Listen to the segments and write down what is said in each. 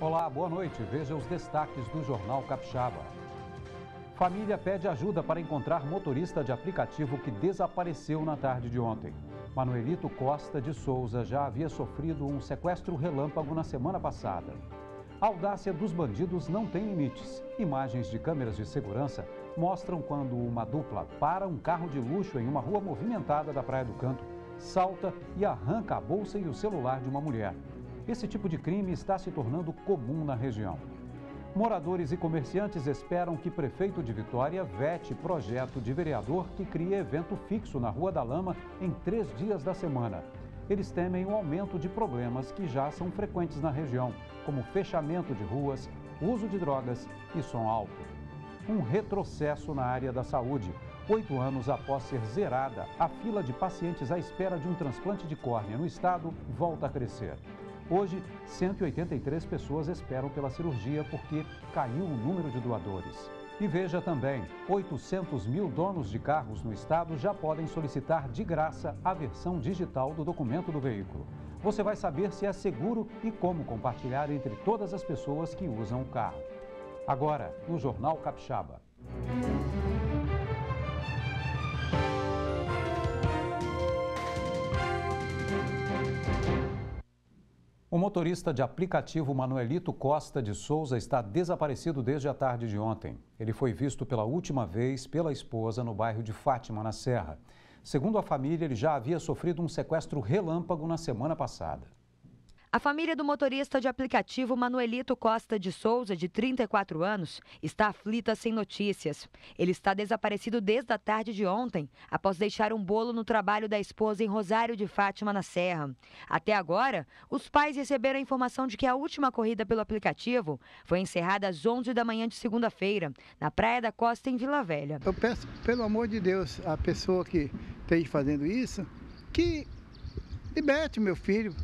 Olá, boa noite. Veja os destaques do Jornal Capixaba. Família pede ajuda para encontrar motorista de aplicativo que desapareceu na tarde de ontem. Manuelito Costa de Souza já havia sofrido um sequestro relâmpago na semana passada. A audácia dos bandidos não tem limites. Imagens de câmeras de segurança mostram quando uma dupla para um carro de luxo em uma rua movimentada da Praia do Canto, salta e arranca a bolsa e o celular de uma mulher. Esse tipo de crime está se tornando comum na região. Moradores e comerciantes esperam que prefeito de Vitória vete projeto de vereador que crie evento fixo na Rua da Lama em três dias da semana. Eles temem o aumento de problemas que já são frequentes na região, como fechamento de ruas, uso de drogas e som alto. Um retrocesso na área da saúde. Oito anos após ser zerada, a fila de pacientes à espera de um transplante de córnea no estado volta a crescer. Hoje, 183 pessoas esperam pela cirurgia porque caiu o número de doadores. E veja também, 800 mil donos de carros no estado já podem solicitar de graça a versão digital do documento do veículo. Você vai saber se é seguro e como compartilhar entre todas as pessoas que usam o carro. Agora, no Jornal Capixaba. O motorista de aplicativo Manuelito Costa de Souza está desaparecido desde a tarde de ontem. Ele foi visto pela última vez pela esposa no bairro de Fátima, na Serra. Segundo a família, ele já havia sofrido um sequestro relâmpago na semana passada. A família do motorista de aplicativo Manuelito Costa de Souza, de 34 anos, está aflita sem notícias. Ele está desaparecido desde a tarde de ontem, após deixar um bolo no trabalho da esposa em Rosário de Fátima, na Serra. Até agora, os pais receberam a informação de que a última corrida pelo aplicativo foi encerrada às 11 da manhã de segunda-feira, na Praia da Costa, em Vila Velha. Eu peço, pelo amor de Deus, a pessoa que esteja fazendo isso, que liberte meu filho.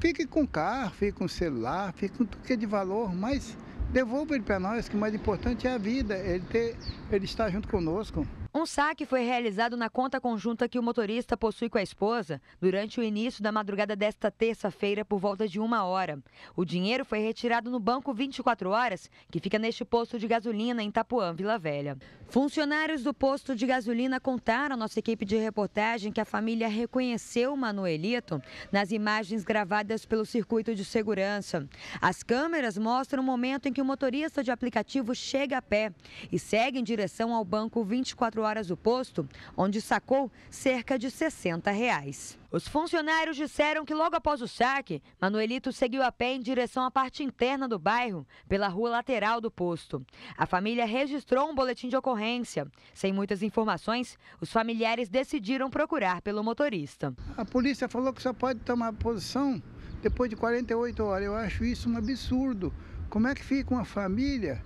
Fique com o carro, fique com o celular, fique com tudo que é de valor, mas devolva ele para nós, que o mais importante é a vida, ele, ter, ele estar junto conosco. Um saque foi realizado na conta conjunta que o motorista possui com a esposa durante o início da madrugada desta terça-feira por volta de uma hora. O dinheiro foi retirado no banco 24 horas, que fica neste posto de gasolina em Itapuã, Vila Velha. Funcionários do posto de gasolina contaram à nossa equipe de reportagem que a família reconheceu Manuelito nas imagens gravadas pelo circuito de segurança. As câmeras mostram o momento em que o motorista de aplicativo chega a pé e segue em direção ao banco 24 24 horas do posto, onde sacou cerca de 60 reais. Os funcionários disseram que logo após o saque, Manuelito seguiu a pé em direção à parte interna do bairro, pela rua lateral do posto. A família registrou um boletim de ocorrência. Sem muitas informações, os familiares decidiram procurar pelo motorista. A polícia falou que só pode tomar posição depois de 48 horas. Eu acho isso um absurdo. Como é que fica uma família,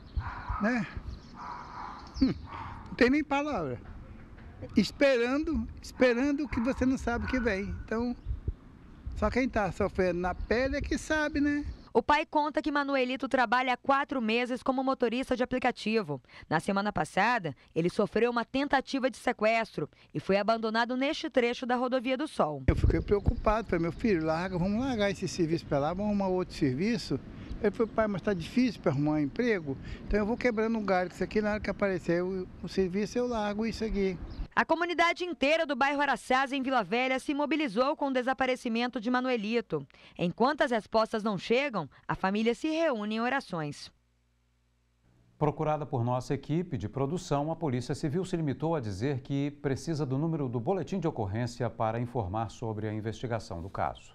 né? Hum não tem nem palavra. Esperando, esperando que você não sabe o que vem. Então, só quem está sofrendo na pele é que sabe, né? O pai conta que Manuelito trabalha há quatro meses como motorista de aplicativo. Na semana passada, ele sofreu uma tentativa de sequestro e foi abandonado neste trecho da rodovia do Sol. Eu fiquei preocupado, falei, meu filho, larga, vamos largar esse serviço para lá, vamos arrumar outro serviço. Ele falou, pai, mas está difícil para arrumar um emprego, então eu vou quebrando um galho, que isso aqui na hora que aparecer o, o serviço eu largo isso aqui. A comunidade inteira do bairro Araçás, em Vila Velha, se mobilizou com o desaparecimento de Manuelito. Enquanto as respostas não chegam, a família se reúne em orações. Procurada por nossa equipe de produção, a Polícia Civil se limitou a dizer que precisa do número do boletim de ocorrência para informar sobre a investigação do caso.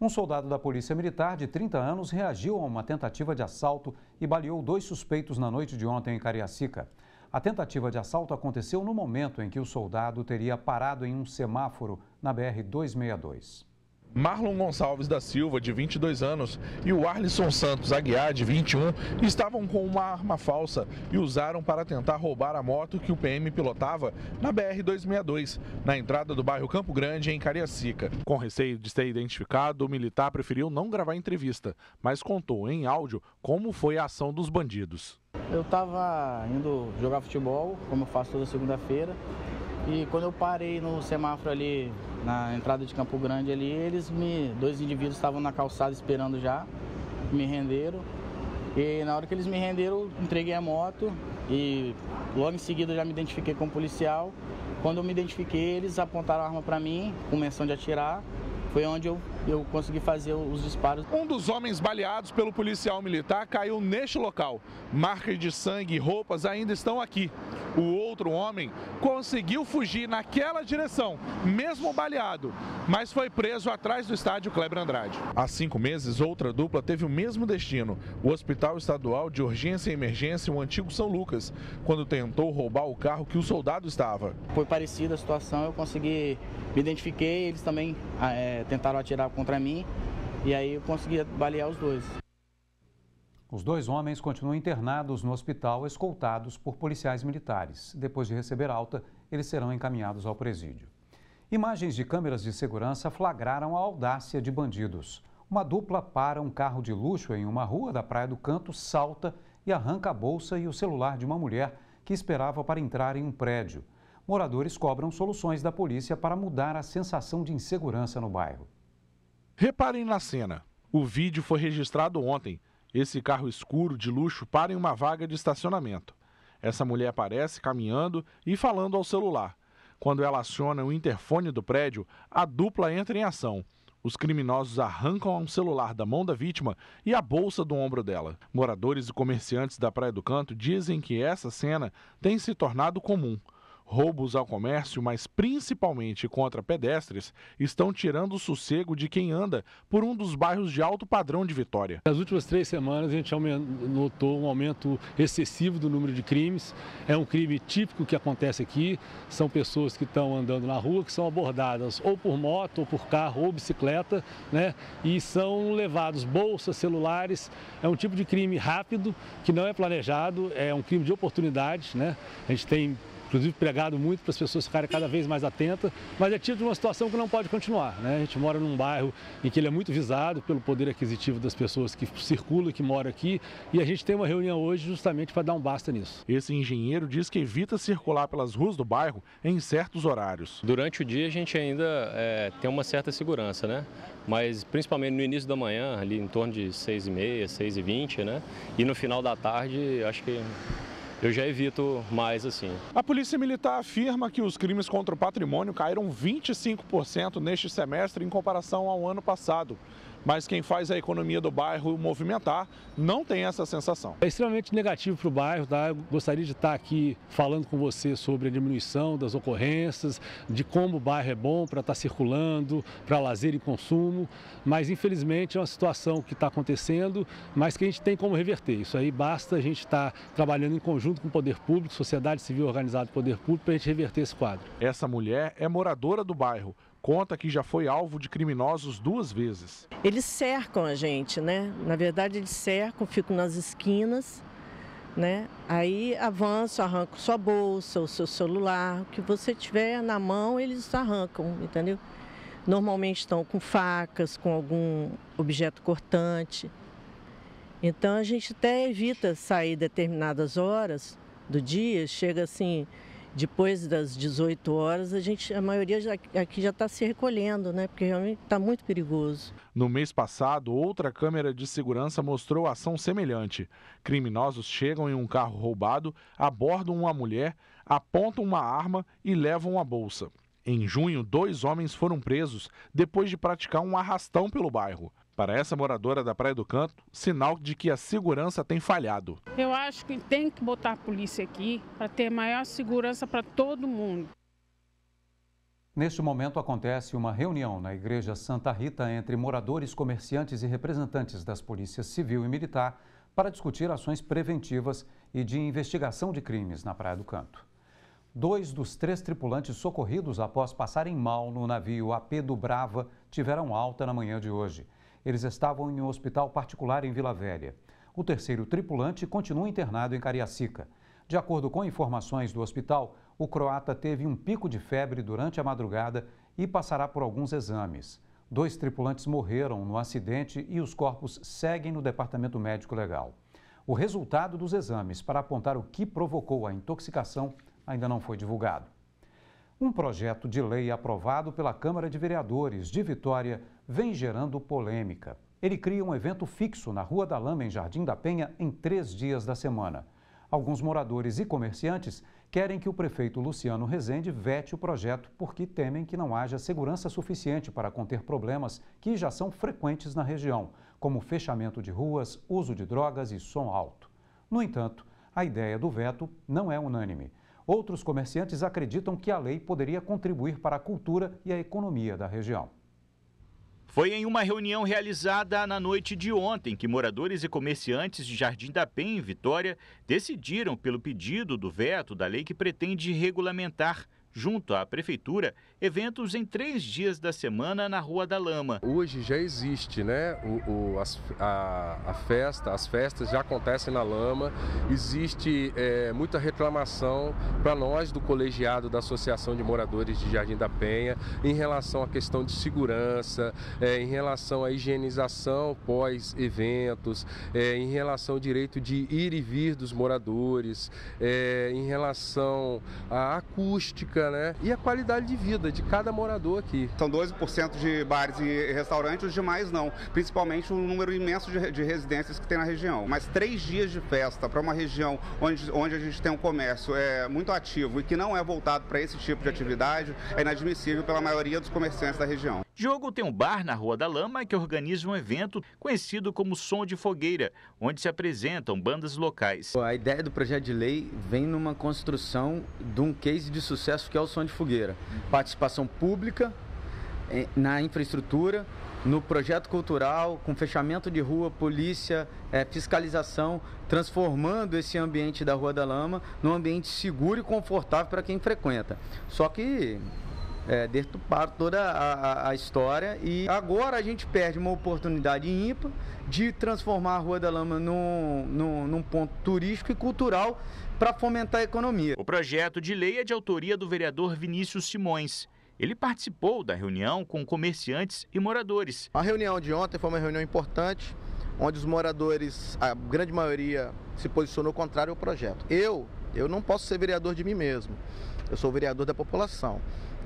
Um soldado da Polícia Militar de 30 anos reagiu a uma tentativa de assalto e baleou dois suspeitos na noite de ontem em Cariacica. A tentativa de assalto aconteceu no momento em que o soldado teria parado em um semáforo na BR-262. Marlon Gonçalves da Silva, de 22 anos, e o Arlisson Santos Aguiar, de 21, estavam com uma arma falsa e usaram para tentar roubar a moto que o PM pilotava na BR-262, na entrada do bairro Campo Grande, em Cariacica. Com receio de ser identificado, o militar preferiu não gravar entrevista, mas contou em áudio como foi a ação dos bandidos. Eu estava indo jogar futebol, como eu faço toda segunda-feira, e quando eu parei no semáforo ali, na entrada de Campo Grande ali, eles me. Dois indivíduos estavam na calçada esperando já. me renderam. E na hora que eles me renderam, entreguei a moto e logo em seguida já me identifiquei como policial. Quando eu me identifiquei, eles apontaram a arma para mim, com menção de atirar. Foi onde eu eu consegui fazer os disparos. Um dos homens baleados pelo policial militar caiu neste local. Marcas de sangue e roupas ainda estão aqui. O outro homem conseguiu fugir naquela direção, mesmo baleado, mas foi preso atrás do estádio Kleber Andrade. Há cinco meses, outra dupla teve o mesmo destino: o Hospital Estadual de Urgência e Emergência, o antigo São Lucas, quando tentou roubar o carro que o soldado estava. Foi parecida a situação, eu consegui, me identifiquei, eles também é, tentaram atirar contra mim e aí eu consegui balear os dois. Os dois homens continuam internados no hospital, escoltados por policiais militares. Depois de receber alta, eles serão encaminhados ao presídio. Imagens de câmeras de segurança flagraram a audácia de bandidos. Uma dupla para um carro de luxo em uma rua da Praia do Canto, salta e arranca a bolsa e o celular de uma mulher que esperava para entrar em um prédio. Moradores cobram soluções da polícia para mudar a sensação de insegurança no bairro. Reparem na cena. O vídeo foi registrado ontem. Esse carro escuro de luxo para em uma vaga de estacionamento. Essa mulher aparece caminhando e falando ao celular. Quando ela aciona o interfone do prédio, a dupla entra em ação. Os criminosos arrancam um celular da mão da vítima e a bolsa do ombro dela. Moradores e comerciantes da Praia do Canto dizem que essa cena tem se tornado comum. Roubos ao comércio, mas principalmente contra pedestres, estão tirando o sossego de quem anda por um dos bairros de alto padrão de Vitória. Nas últimas três semanas, a gente notou um aumento excessivo do número de crimes. É um crime típico que acontece aqui. São pessoas que estão andando na rua, que são abordadas ou por moto, ou por carro, ou bicicleta, né? E são levados bolsas, celulares. É um tipo de crime rápido, que não é planejado, é um crime de oportunidade, né? A gente tem inclusive pregado muito para as pessoas ficarem cada vez mais atentas, mas é tipo de uma situação que não pode continuar. Né? A gente mora num bairro em que ele é muito visado pelo poder aquisitivo das pessoas que circulam, que moram aqui, e a gente tem uma reunião hoje justamente para dar um basta nisso. Esse engenheiro diz que evita circular pelas ruas do bairro em certos horários. Durante o dia a gente ainda é, tem uma certa segurança, né? Mas principalmente no início da manhã, ali em torno de 6h30, 6h20, né? E no final da tarde, acho que eu já evito mais assim. A Polícia Militar afirma que os crimes contra o patrimônio caíram 25% neste semestre em comparação ao ano passado mas quem faz a economia do bairro movimentar não tem essa sensação. É extremamente negativo para o bairro, tá? Eu gostaria de estar aqui falando com você sobre a diminuição das ocorrências, de como o bairro é bom para estar circulando, para lazer e consumo, mas infelizmente é uma situação que está acontecendo, mas que a gente tem como reverter. Isso aí basta a gente estar trabalhando em conjunto com o poder público, sociedade civil organizada poder público, para a gente reverter esse quadro. Essa mulher é moradora do bairro conta que já foi alvo de criminosos duas vezes. Eles cercam a gente, né? Na verdade, eles cercam, ficam nas esquinas, né? Aí avançam, arrancam sua bolsa, o seu celular, o que você tiver na mão, eles arrancam, entendeu? Normalmente estão com facas, com algum objeto cortante. Então a gente até evita sair determinadas horas do dia, chega assim, depois das 18 horas, a gente, a maioria já, aqui já está se recolhendo, né? Porque realmente está muito perigoso. No mês passado, outra câmera de segurança mostrou ação semelhante. Criminosos chegam em um carro roubado, abordam uma mulher, apontam uma arma e levam a bolsa. Em junho, dois homens foram presos depois de praticar um arrastão pelo bairro. Para essa moradora da Praia do Canto, sinal de que a segurança tem falhado. Eu acho que tem que botar a polícia aqui para ter maior segurança para todo mundo. Neste momento acontece uma reunião na Igreja Santa Rita entre moradores, comerciantes e representantes das polícias civil e militar para discutir ações preventivas e de investigação de crimes na Praia do Canto. Dois dos três tripulantes socorridos após passarem mal no navio AP do Brava tiveram alta na manhã de hoje. Eles estavam em um hospital particular em Vila Velha. O terceiro tripulante continua internado em Cariacica. De acordo com informações do hospital, o croata teve um pico de febre durante a madrugada e passará por alguns exames. Dois tripulantes morreram no acidente e os corpos seguem no Departamento Médico Legal. O resultado dos exames para apontar o que provocou a intoxicação ainda não foi divulgado. Um projeto de lei aprovado pela Câmara de Vereadores de Vitória vem gerando polêmica. Ele cria um evento fixo na Rua da Lama, em Jardim da Penha, em três dias da semana. Alguns moradores e comerciantes querem que o prefeito Luciano Rezende vete o projeto porque temem que não haja segurança suficiente para conter problemas que já são frequentes na região, como fechamento de ruas, uso de drogas e som alto. No entanto, a ideia do veto não é unânime. Outros comerciantes acreditam que a lei poderia contribuir para a cultura e a economia da região. Foi em uma reunião realizada na noite de ontem que moradores e comerciantes de Jardim da Penha, em Vitória, decidiram pelo pedido do veto da lei que pretende regulamentar junto à Prefeitura, eventos em três dias da semana na Rua da Lama. Hoje já existe, né? O, o as, a, a, festa, as festas já acontecem na Lama, existe é, muita reclamação para nós do colegiado da Associação de Moradores de Jardim da Penha em relação à questão de segurança, é, em relação à higienização pós-eventos, é, em relação ao direito de ir e vir dos moradores, é, em relação à acústica né? E a qualidade de vida de cada morador aqui. São 12% de bares e restaurantes, os demais não. Principalmente o número imenso de, de residências que tem na região. Mas três dias de festa para uma região onde, onde a gente tem um comércio é, muito ativo e que não é voltado para esse tipo de atividade é inadmissível pela maioria dos comerciantes da região. Diogo tem um bar na Rua da Lama que organiza um evento conhecido como Som de Fogueira, onde se apresentam bandas locais. A ideia do projeto de lei vem numa construção de um case de sucesso que é o Som de Fogueira. Participação pública eh, na infraestrutura, no projeto cultural, com fechamento de rua, polícia, é, fiscalização, transformando esse ambiente da Rua da Lama num ambiente seguro e confortável para quem frequenta. Só que é, deturpar toda a, a, história e agora a gente perde uma oportunidade ímpar de transformar a Rua da Lama num, num, num ponto turístico e cultural para fomentar a economia. O projeto de lei é de autoria do vereador Vinícius Simões. Ele participou da reunião com comerciantes e moradores. A reunião de ontem foi uma reunião importante, onde os moradores, a grande maioria, se posicionou contrário ao projeto. Eu, eu não posso ser vereador de mim mesmo. Eu sou vereador da população.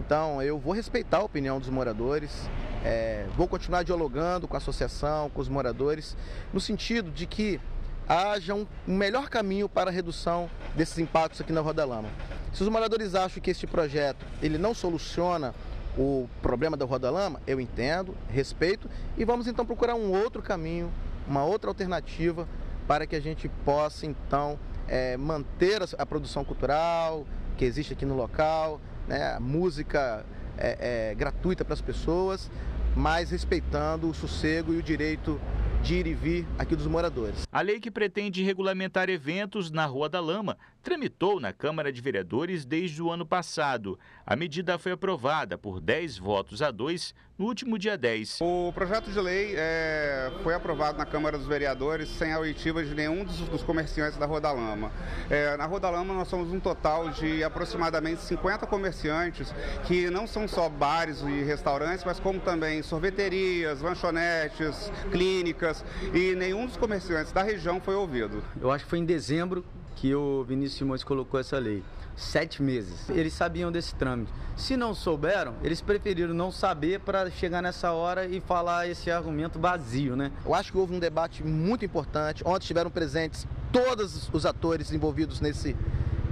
Então, eu vou respeitar a opinião dos moradores, é, vou continuar dialogando com a associação, com os moradores, no sentido de que haja um, melhor caminho para a redução desses impactos aqui na Roda Lama. Se os moradores acham que este projeto ele não soluciona o problema da Roda Lama, eu entendo, respeito e vamos então procurar um outro caminho, uma outra alternativa para que a gente possa então é, manter a, a produção cultural que existe aqui no local, né, música é, é, gratuita para as pessoas, mas respeitando o sossego e o direito de ir e vir aqui dos moradores. A lei que pretende regulamentar eventos na Rua da Lama tramitou na Câmara de Vereadores desde o ano passado. A medida foi aprovada por 10 votos a 2 no último dia 10. O projeto de lei é, foi aprovado na Câmara dos Vereadores sem a oitiva de nenhum dos, dos comerciantes da Rua da Lama. É, na Rua da Lama nós somos um total de aproximadamente 50 comerciantes que não são só bares e restaurantes, mas como também sorveterias, lanchonetes, clínicas e nenhum dos comerciantes da região foi ouvido. Eu acho que foi em dezembro que o Vinícius Simões colocou essa lei. Sete meses. Eles sabiam desse trâmite. Se não souberam, eles preferiram não saber para chegar nessa hora e falar esse argumento vazio, né? Eu acho que houve um debate muito importante. Ontem estiveram presentes todos os atores envolvidos nesse,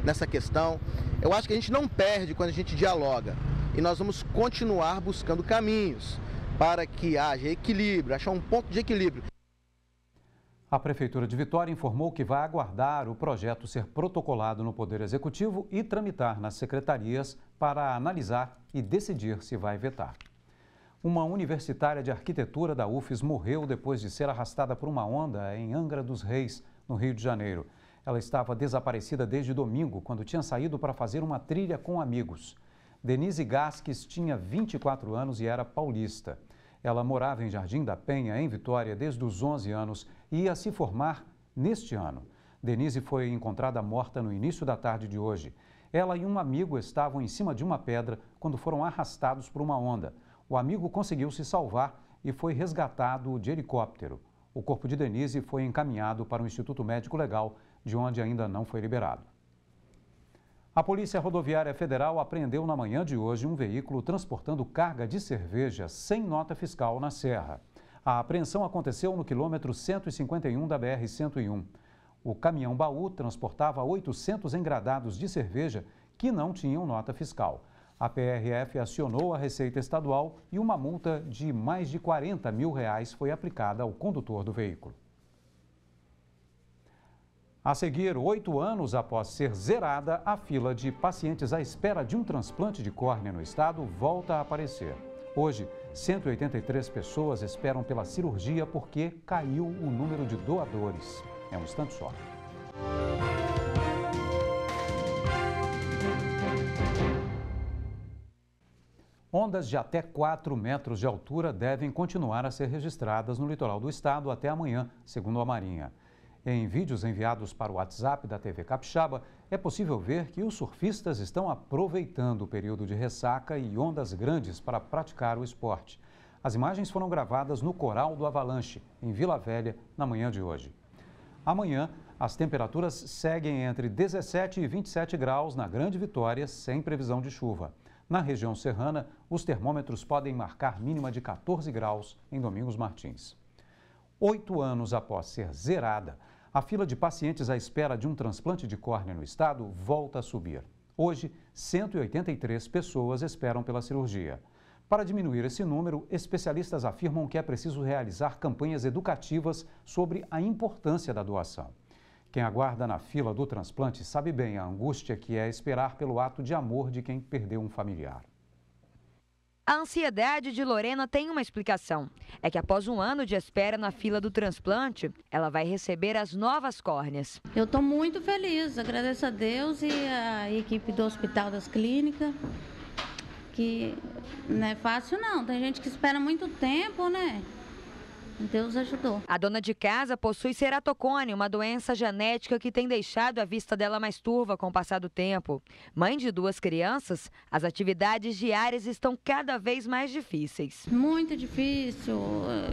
nessa questão. Eu acho que a gente não perde quando a gente dialoga. E nós vamos continuar buscando caminhos para que haja equilíbrio, achar um ponto de equilíbrio a Prefeitura de Vitória informou que vai aguardar o projeto ser protocolado no Poder Executivo e tramitar nas secretarias para analisar e decidir se vai vetar. Uma universitária de arquitetura da UFES morreu depois de ser arrastada por uma onda em Angra dos Reis, no Rio de Janeiro. Ela estava desaparecida desde domingo, quando tinha saído para fazer uma trilha com amigos. Denise Gasques tinha 24 anos e era paulista. Ela morava em Jardim da Penha, em Vitória, desde os 11 anos e ia se formar neste ano. Denise foi encontrada morta no início da tarde de hoje. Ela e um amigo estavam em cima de uma pedra quando foram arrastados por uma onda. O amigo conseguiu se salvar e foi resgatado de helicóptero. O corpo de Denise foi encaminhado para o Instituto Médico Legal, de onde ainda não foi liberado. A Polícia Rodoviária Federal apreendeu na manhã de hoje um veículo transportando carga de cerveja sem nota fiscal na Serra. A apreensão aconteceu no quilômetro 151 da BR-101. O caminhão baú transportava 800 engradados de cerveja que não tinham nota fiscal. A PRF acionou a Receita Estadual e uma multa de mais de 40 mil reais foi aplicada ao condutor do veículo. A seguir, oito anos após ser zerada, a fila de pacientes à espera de um transplante de córnea no estado volta a aparecer. Hoje, 183 pessoas esperam pela cirurgia porque caiu o número de doadores. É um instante só. Ondas de até 4 metros de altura devem continuar a ser registradas no litoral do estado até amanhã, segundo a Marinha. Em vídeos enviados para o WhatsApp da TV Capixaba, é possível ver que os surfistas estão aproveitando o período de ressaca e ondas grandes para praticar o esporte. As imagens foram gravadas no Coral do Avalanche, em Vila Velha, na manhã de hoje. Amanhã, as temperaturas seguem entre 17 e 27 graus na Grande Vitória, sem previsão de chuva. Na região serrana, os termômetros podem marcar mínima de 14 graus em Domingos Martins. Oito anos após ser zerada, a fila de pacientes à espera de um transplante de córnea no estado volta a subir. Hoje, 183 pessoas esperam pela cirurgia. Para diminuir esse número, especialistas afirmam que é preciso realizar campanhas educativas sobre a importância da doação. Quem aguarda na fila do transplante sabe bem a angústia que é esperar pelo ato de amor de quem perdeu um familiar. A ansiedade de Lorena tem uma explicação. É que após um ano de espera na fila do transplante, ela vai receber as novas córneas. Eu estou muito feliz, agradeço a Deus e a equipe do Hospital das Clínicas, que não é fácil não, tem gente que espera muito tempo, né? Deus ajudou. A dona de casa possui ceratocone, uma doença genética que tem deixado a vista dela mais turva com o passar do tempo. Mãe de duas crianças, as atividades diárias estão cada vez mais difíceis. Muito difícil,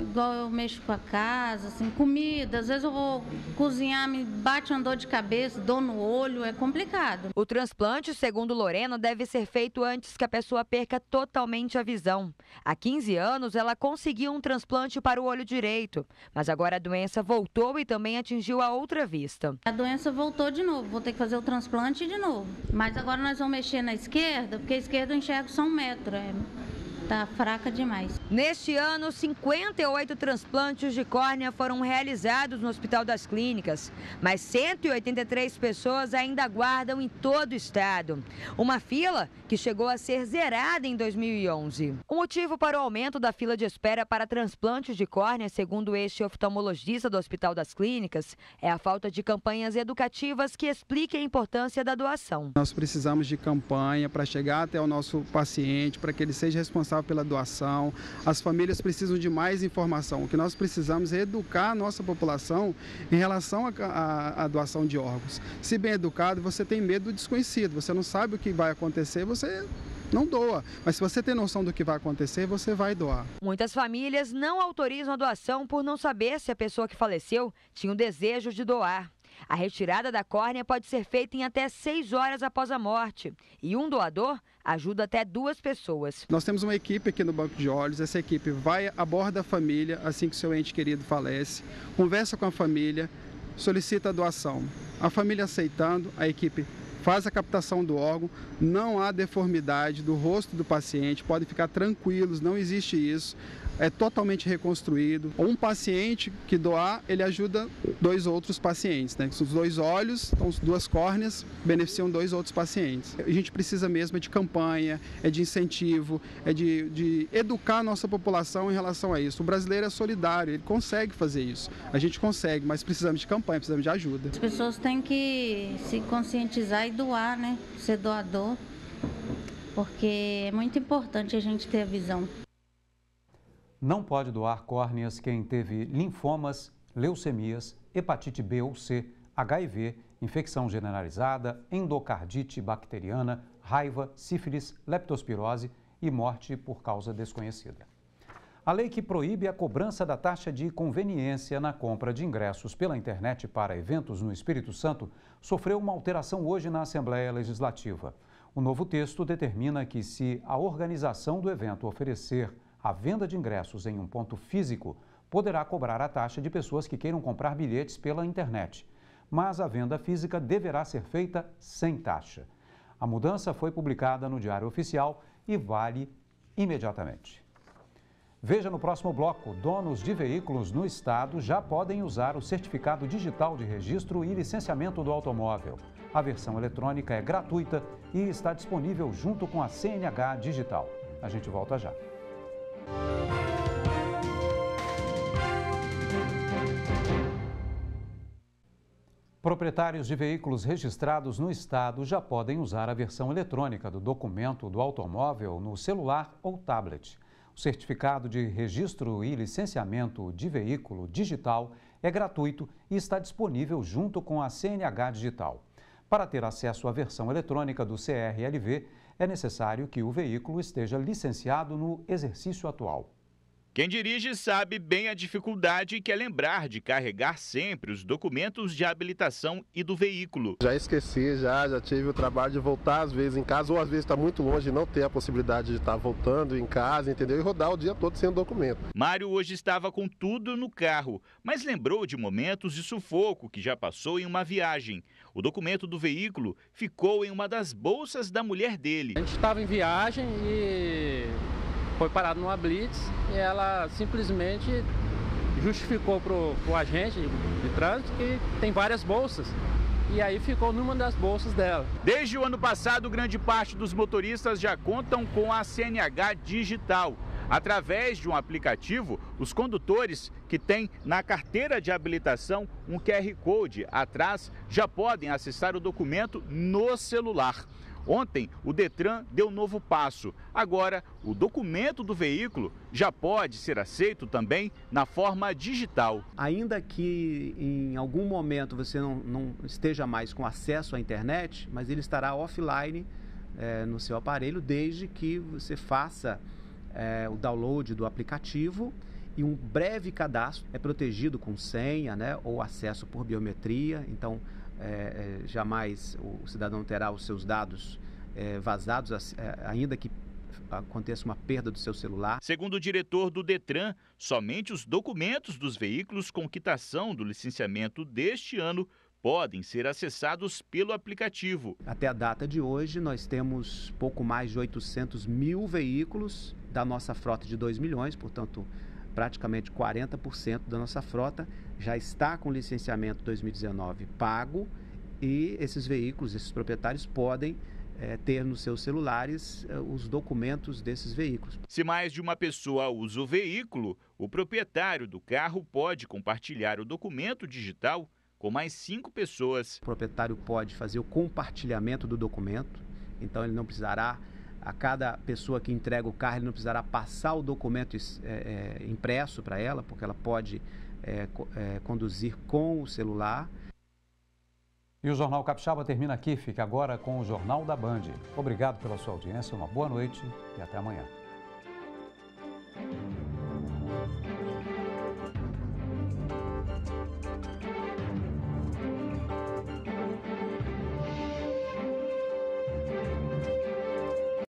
igual eu mexo com a casa, assim, comida, às vezes eu vou cozinhar, me bate uma dor de cabeça, dor no olho, é complicado. O transplante, segundo Lorena, deve ser feito antes que a pessoa perca totalmente a visão. Há 15 anos, ela conseguiu um transplante para o olho de direito, mas agora a doença voltou e também atingiu a outra vista. A doença voltou de novo, vou ter que fazer o transplante de novo. Mas agora nós vamos mexer na esquerda, porque a esquerda eu enxergo só um metro. É Tá fraca demais. Neste ano, 58 transplantes de córnea foram realizados no Hospital das Clínicas, mas 183 pessoas ainda aguardam em todo o estado. Uma fila que chegou a ser zerada em 2011. O motivo para o aumento da fila de espera para transplantes de córnea, segundo este oftalmologista do Hospital das Clínicas, é a falta de campanhas educativas que expliquem a importância da doação. Nós precisamos de campanha para chegar até o nosso paciente, para que ele seja responsável responsável pela doação. As famílias precisam de mais informação. O que nós precisamos é educar a nossa população em relação à doação de órgãos. Se bem educado, você tem medo do desconhecido, você não sabe o que vai acontecer, você não doa. Mas se você tem noção do que vai acontecer, você vai doar. Muitas famílias não autorizam a doação por não saber se a pessoa que faleceu tinha o desejo de doar. A retirada da córnea pode ser feita em até seis horas após a morte. E um doador ajuda até duas pessoas. Nós temos uma equipe aqui no Banco de Olhos. Essa equipe vai aborda a família assim que seu ente querido falece, conversa com a família, solicita a doação. A família aceitando, a equipe faz a captação do órgão, não há deformidade do rosto do paciente, podem ficar tranquilos, não existe isso é totalmente reconstruído. Um paciente que doar, ele ajuda dois outros pacientes, né? Os dois olhos, então, as duas córneas beneficiam dois outros pacientes. A gente precisa mesmo de campanha, é de incentivo, é de, de educar a nossa população em relação a isso. O brasileiro é solidário, ele consegue fazer isso. A gente consegue, mas precisamos de campanha, precisamos de ajuda. As pessoas têm que se conscientizar e doar, né? Ser doador, porque é muito importante a gente ter a visão. Não pode doar córneas quem teve linfomas, leucemias, hepatite B ou C, HIV, infecção generalizada, endocardite bacteriana, raiva, sífilis, leptospirose e morte por causa desconhecida. A lei que proíbe a cobrança da taxa de conveniência na compra de ingressos pela internet para eventos no Espírito Santo sofreu uma alteração hoje na Assembleia Legislativa. O novo texto determina que, se a organização do evento oferecer a venda de ingressos em um ponto físico, poderá cobrar a taxa de pessoas que queiram comprar bilhetes pela internet. Mas a venda física deverá ser feita sem taxa. A mudança foi publicada no Diário Oficial e vale imediatamente. Veja no próximo bloco: donos de veículos no estado já podem usar o certificado digital de registro e licenciamento do automóvel. A versão eletrônica é gratuita e está disponível junto com a CNH digital. A gente volta já. Proprietários de veículos registrados no estado já podem usar a versão eletrônica do documento do automóvel no celular ou tablet. O certificado de registro e licenciamento de veículo digital é gratuito e está disponível junto com a CNH Digital. Para ter acesso à versão eletrônica do CRLV, é necessário que o veículo esteja licenciado no exercício atual. Quem dirige sabe bem a dificuldade que é lembrar de carregar sempre os documentos de habilitação e do veículo. Já esqueci, já, já tive o trabalho de voltar às vezes em casa, ou às vezes está muito longe e não ter a possibilidade de estar tá voltando em casa, entendeu? E rodar o dia todo sem o documento. Mário hoje estava com tudo no carro, mas lembrou de momentos de sufoco que já passou em uma viagem. O documento do veículo ficou em uma das bolsas da mulher dele. A gente estava em viagem e foi parado numa blitz e ela simplesmente justificou para o agente de trânsito que tem várias bolsas. E aí ficou numa das bolsas dela. Desde o ano passado, grande parte dos motoristas já contam com a CNH digital. Através de um aplicativo, os condutores que têm na carteira de habilitação um QR Code atrás já podem acessar o documento no celular. Ontem, o Detran deu um novo passo. Agora, o documento do veículo já pode ser aceito também na forma digital. Ainda que em algum momento você não, não esteja mais com acesso à internet, mas ele estará offline é, no seu aparelho, desde que você faça é, o download do aplicativo e um breve cadastro é protegido com senha né, ou acesso por biometria. Então, é, é, jamais o cidadão terá os seus dados é, vazados, é, ainda que aconteça uma perda do seu celular. Segundo o diretor do Detran, somente os documentos dos veículos com quitação do licenciamento deste ano podem ser acessados pelo aplicativo. Até a data de hoje, nós temos pouco mais de 800 mil veículos da nossa frota de 2 milhões, portanto, praticamente 40% da nossa frota já está com licenciamento 2019 pago e esses veículos, esses proprietários podem é, ter nos seus celulares é, os documentos desses veículos. Se mais de uma pessoa usa o veículo, o proprietário do carro pode compartilhar o documento digital com mais cinco pessoas. O proprietário pode fazer o compartilhamento do documento, então ele não precisará a cada pessoa que entrega o carro, ele não precisará passar o documento é, é, impresso para ela, porque ela pode é, é, conduzir com o celular. E o Jornal Capixaba termina aqui. Fique agora com o Jornal da Band. Obrigado pela sua audiência, uma boa noite e até amanhã.